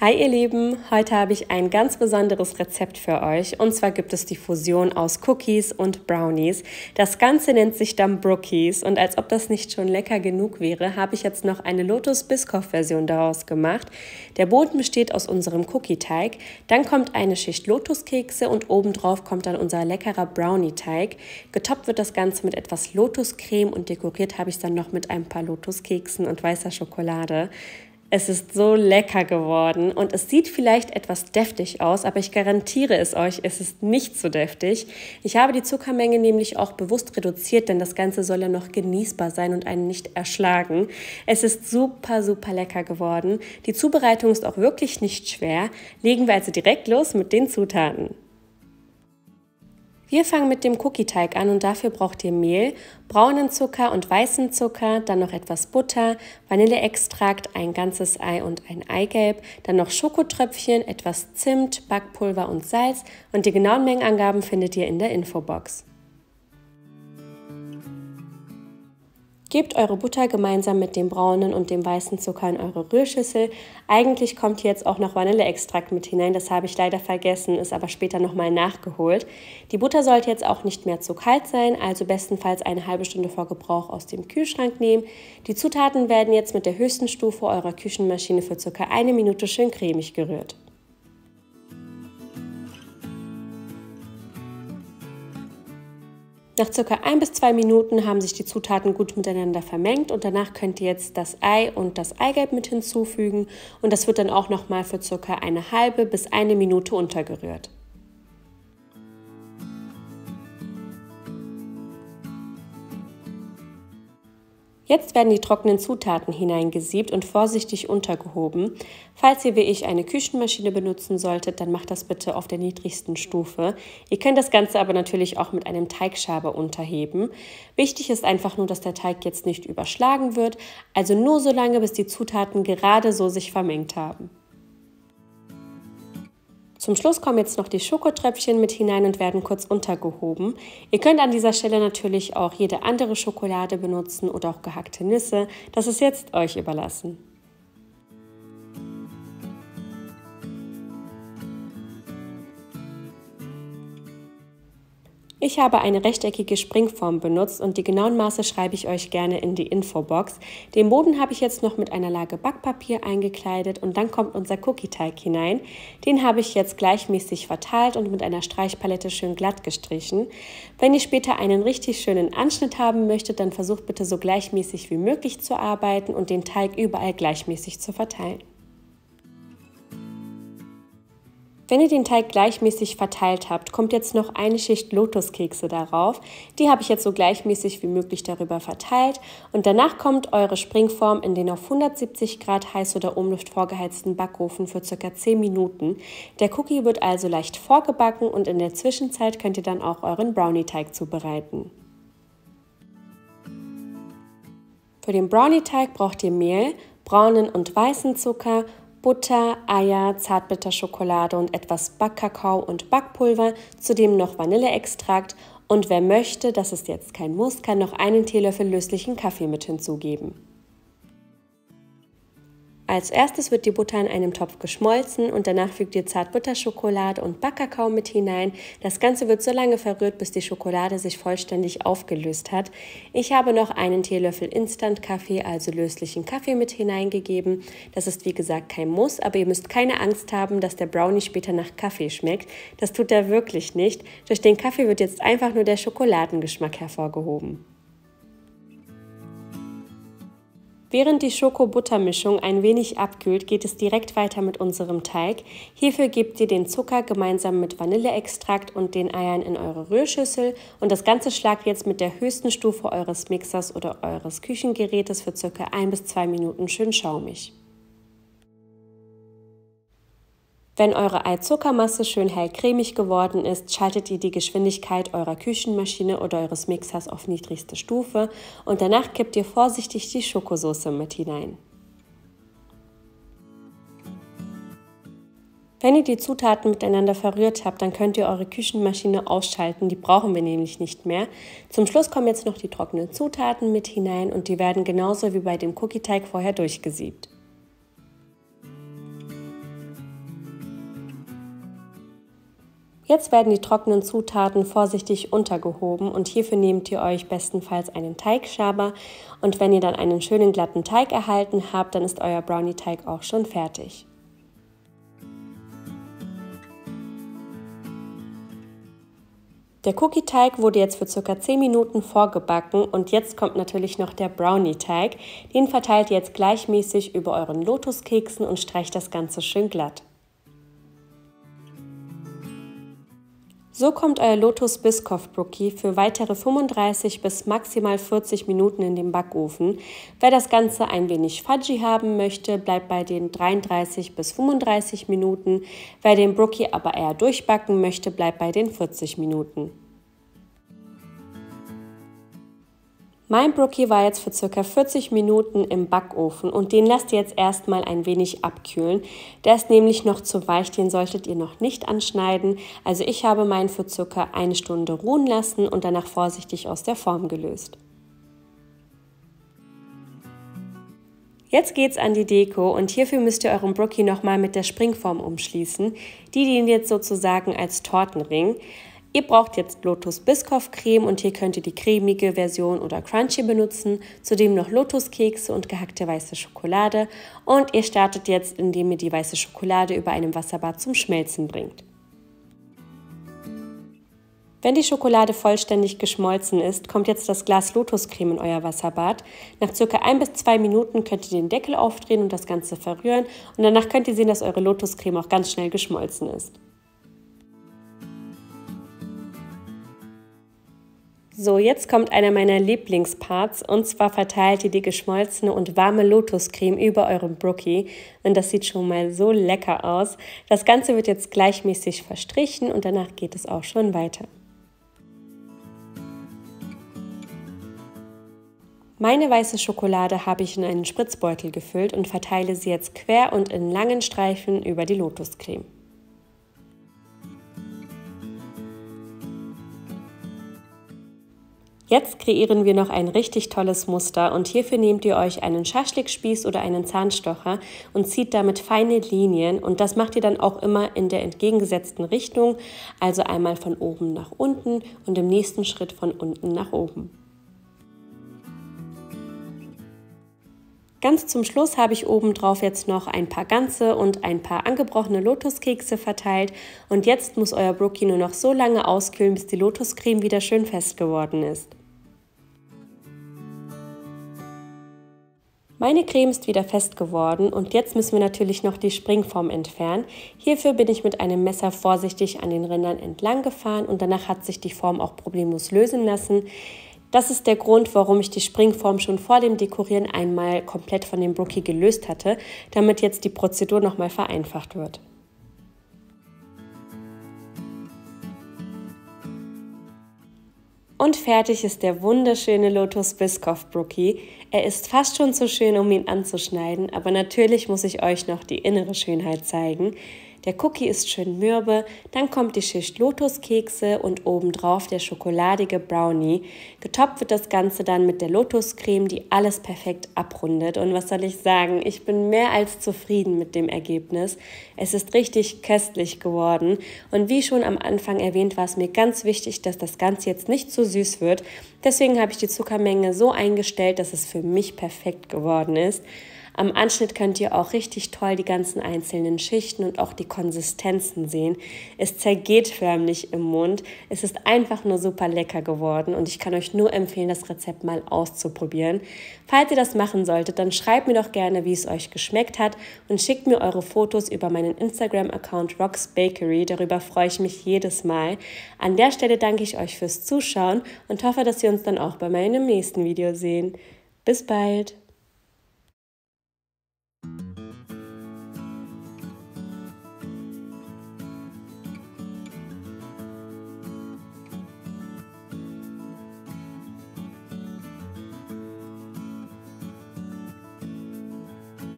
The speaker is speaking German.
Hi ihr Lieben, heute habe ich ein ganz besonderes Rezept für euch und zwar gibt es die Fusion aus Cookies und Brownies. Das Ganze nennt sich dann Brookies und als ob das nicht schon lecker genug wäre, habe ich jetzt noch eine Lotus Biscoff Version daraus gemacht. Der Boden besteht aus unserem Cookie-Teig, dann kommt eine Schicht Lotuskekse und obendrauf kommt dann unser leckerer Brownie-Teig. Getoppt wird das Ganze mit etwas Lotuscreme und dekoriert habe ich es dann noch mit ein paar Lotuskeksen und weißer Schokolade. Es ist so lecker geworden und es sieht vielleicht etwas deftig aus, aber ich garantiere es euch, es ist nicht so deftig. Ich habe die Zuckermenge nämlich auch bewusst reduziert, denn das Ganze soll ja noch genießbar sein und einen nicht erschlagen. Es ist super, super lecker geworden. Die Zubereitung ist auch wirklich nicht schwer. Legen wir also direkt los mit den Zutaten. Wir fangen mit dem Cookie-Teig an und dafür braucht ihr Mehl, braunen Zucker und weißen Zucker, dann noch etwas Butter, Vanilleextrakt, ein ganzes Ei und ein Eigelb, dann noch Schokotröpfchen, etwas Zimt, Backpulver und Salz und die genauen Mengenangaben findet ihr in der Infobox. Gebt eure Butter gemeinsam mit dem braunen und dem weißen Zucker in eure Rührschüssel. Eigentlich kommt jetzt auch noch Vanilleextrakt mit hinein, das habe ich leider vergessen, ist aber später nochmal nachgeholt. Die Butter sollte jetzt auch nicht mehr zu kalt sein, also bestenfalls eine halbe Stunde vor Gebrauch aus dem Kühlschrank nehmen. Die Zutaten werden jetzt mit der höchsten Stufe eurer Küchenmaschine für ca. eine Minute schön cremig gerührt. Nach circa ein bis zwei Minuten haben sich die Zutaten gut miteinander vermengt und danach könnt ihr jetzt das Ei und das Eigelb mit hinzufügen und das wird dann auch nochmal für circa eine halbe bis eine Minute untergerührt. Jetzt werden die trockenen Zutaten hineingesiebt und vorsichtig untergehoben. Falls ihr wie ich eine Küchenmaschine benutzen solltet, dann macht das bitte auf der niedrigsten Stufe. Ihr könnt das Ganze aber natürlich auch mit einem Teigschaber unterheben. Wichtig ist einfach nur, dass der Teig jetzt nicht überschlagen wird, also nur so lange, bis die Zutaten gerade so sich vermengt haben. Zum Schluss kommen jetzt noch die Schokotröpfchen mit hinein und werden kurz untergehoben. Ihr könnt an dieser Stelle natürlich auch jede andere Schokolade benutzen oder auch gehackte Nüsse. Das ist jetzt euch überlassen. Ich habe eine rechteckige Springform benutzt und die genauen Maße schreibe ich euch gerne in die Infobox. Den Boden habe ich jetzt noch mit einer Lage Backpapier eingekleidet und dann kommt unser Cookie-Teig hinein. Den habe ich jetzt gleichmäßig verteilt und mit einer Streichpalette schön glatt gestrichen. Wenn ihr später einen richtig schönen Anschnitt haben möchtet, dann versucht bitte so gleichmäßig wie möglich zu arbeiten und den Teig überall gleichmäßig zu verteilen. Wenn ihr den Teig gleichmäßig verteilt habt, kommt jetzt noch eine Schicht Lotuskekse darauf. Die habe ich jetzt so gleichmäßig wie möglich darüber verteilt. Und danach kommt eure Springform in den auf 170 Grad heiß oder Umluft vorgeheizten Backofen für ca. 10 Minuten. Der Cookie wird also leicht vorgebacken und in der Zwischenzeit könnt ihr dann auch euren Brownie-Teig zubereiten. Für den Brownie-Teig braucht ihr Mehl, braunen und weißen Zucker, Butter, Eier, Zartbitterschokolade und etwas Backkakao und Backpulver, zudem noch Vanilleextrakt und wer möchte, das ist jetzt kein Muss, kann noch einen Teelöffel löslichen Kaffee mit hinzugeben. Als erstes wird die Butter in einem Topf geschmolzen und danach fügt ihr Zartbutterschokolade und Backkakao mit hinein. Das Ganze wird so lange verrührt, bis die Schokolade sich vollständig aufgelöst hat. Ich habe noch einen Teelöffel Instant-Kaffee, also löslichen Kaffee mit hineingegeben. Das ist wie gesagt kein Muss, aber ihr müsst keine Angst haben, dass der Brownie später nach Kaffee schmeckt. Das tut er wirklich nicht. Durch den Kaffee wird jetzt einfach nur der Schokoladengeschmack hervorgehoben. Während die Schoko-Butter-Mischung ein wenig abkühlt, geht es direkt weiter mit unserem Teig. Hierfür gebt ihr den Zucker gemeinsam mit Vanilleextrakt und den Eiern in eure Rührschüssel und das Ganze schlagt jetzt mit der höchsten Stufe eures Mixers oder eures Küchengerätes für ca. 1 bis 2 Minuten schön schaumig. Wenn eure Eizuckermasse schön hell cremig geworden ist, schaltet ihr die Geschwindigkeit eurer Küchenmaschine oder eures Mixers auf niedrigste Stufe und danach kippt ihr vorsichtig die Schokosauce mit hinein. Wenn ihr die Zutaten miteinander verrührt habt, dann könnt ihr eure Küchenmaschine ausschalten, die brauchen wir nämlich nicht mehr. Zum Schluss kommen jetzt noch die trockenen Zutaten mit hinein und die werden genauso wie bei dem Cookie-Teig vorher durchgesiebt. Jetzt werden die trockenen Zutaten vorsichtig untergehoben und hierfür nehmt ihr euch bestenfalls einen Teigschaber und wenn ihr dann einen schönen glatten Teig erhalten habt, dann ist euer Brownie-Teig auch schon fertig. Der Cookie-Teig wurde jetzt für ca. 10 Minuten vorgebacken und jetzt kommt natürlich noch der Brownie-Teig. Den verteilt ihr jetzt gleichmäßig über euren Lotuskeksen und streicht das Ganze schön glatt. So kommt euer Lotus Biscoff Brookie für weitere 35 bis maximal 40 Minuten in den Backofen. Wer das Ganze ein wenig fudgy haben möchte, bleibt bei den 33 bis 35 Minuten. Wer den Brookie aber eher durchbacken möchte, bleibt bei den 40 Minuten. Mein Brookie war jetzt für circa 40 Minuten im Backofen und den lasst ihr jetzt erstmal ein wenig abkühlen. Der ist nämlich noch zu weich, den solltet ihr noch nicht anschneiden. Also ich habe meinen für circa eine Stunde ruhen lassen und danach vorsichtig aus der Form gelöst. Jetzt geht's an die Deko und hierfür müsst ihr euren Brookie nochmal mit der Springform umschließen. Die dient jetzt sozusagen als Tortenring. Ihr braucht jetzt Lotus Biscoff Creme und hier könnt ihr die cremige Version oder Crunchy benutzen. Zudem noch Lotuskekse und gehackte weiße Schokolade. Und ihr startet jetzt, indem ihr die weiße Schokolade über einem Wasserbad zum Schmelzen bringt. Wenn die Schokolade vollständig geschmolzen ist, kommt jetzt das Glas Lotuscreme in euer Wasserbad. Nach circa ein bis zwei Minuten könnt ihr den Deckel aufdrehen und das Ganze verrühren. Und danach könnt ihr sehen, dass eure Lotuscreme auch ganz schnell geschmolzen ist. So, jetzt kommt einer meiner Lieblingsparts und zwar verteilt ihr die geschmolzene und warme Lotuscreme über euren Brookie und das sieht schon mal so lecker aus. Das Ganze wird jetzt gleichmäßig verstrichen und danach geht es auch schon weiter. Meine weiße Schokolade habe ich in einen Spritzbeutel gefüllt und verteile sie jetzt quer und in langen Streifen über die Lotuscreme. Jetzt kreieren wir noch ein richtig tolles Muster und hierfür nehmt ihr euch einen Schaschlikspieß oder einen Zahnstocher und zieht damit feine Linien und das macht ihr dann auch immer in der entgegengesetzten Richtung, also einmal von oben nach unten und im nächsten Schritt von unten nach oben. Ganz zum Schluss habe ich oben drauf jetzt noch ein paar ganze und ein paar angebrochene Lotuskekse verteilt und jetzt muss euer Brookie nur noch so lange auskühlen, bis die Lotuscreme wieder schön fest geworden ist. Meine Creme ist wieder fest geworden und jetzt müssen wir natürlich noch die Springform entfernen. Hierfür bin ich mit einem Messer vorsichtig an den Rändern entlang gefahren und danach hat sich die Form auch problemlos lösen lassen. Das ist der Grund, warum ich die Springform schon vor dem Dekorieren einmal komplett von dem Brookie gelöst hatte, damit jetzt die Prozedur nochmal vereinfacht wird. Und fertig ist der wunderschöne Lotus Biscoff Brookie. Er ist fast schon zu schön, um ihn anzuschneiden, aber natürlich muss ich euch noch die innere Schönheit zeigen. Der Cookie ist schön mürbe, dann kommt die Schicht Lotuskekse und obendrauf der schokoladige Brownie. Getoppt wird das Ganze dann mit der Lotuscreme, die alles perfekt abrundet. Und was soll ich sagen, ich bin mehr als zufrieden mit dem Ergebnis. Es ist richtig köstlich geworden. Und wie schon am Anfang erwähnt, war es mir ganz wichtig, dass das Ganze jetzt nicht zu süß wird. Deswegen habe ich die Zuckermenge so eingestellt, dass es für mich perfekt geworden ist. Am Anschnitt könnt ihr auch richtig toll die ganzen einzelnen Schichten und auch die Konsistenzen sehen. Es zergeht förmlich im Mund. Es ist einfach nur super lecker geworden und ich kann euch nur empfehlen, das Rezept mal auszuprobieren. Falls ihr das machen solltet, dann schreibt mir doch gerne, wie es euch geschmeckt hat und schickt mir eure Fotos über meinen Instagram-Account Rocks Bakery. Darüber freue ich mich jedes Mal. An der Stelle danke ich euch fürs Zuschauen und hoffe, dass wir uns dann auch bei meinem nächsten Video sehen. Bis bald!